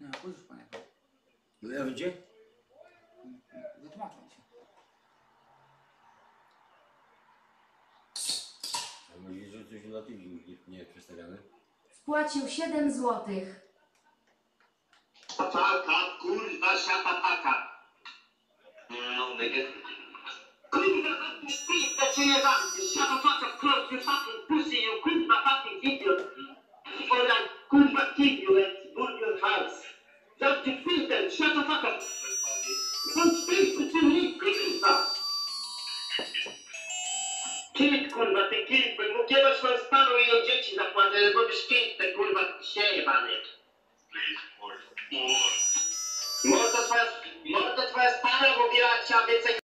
Nie, pójdziesz panie. No ja gdzie? A mówisz, że coś na TV nie, nie przedstawiane? Wpłacił 7 złotych. Paka, kurwa, szapapaka. No, nigga. Kurwa, fucking you on. Shut the fuck up, close your fucking pussy, you kurwa fucking idiot. Or I kurva kill you and burn your house. Just to speak that, shut the fuck up. Don't speak to me, kurwa. Kid, kurwa, ty kid, bo mu kiedyś swoją starą i jej dzieci zapłacę, bo byś kid, te kurwa, siejebany. Może to twoja, może to twoja stara mówiła, ci, a więcej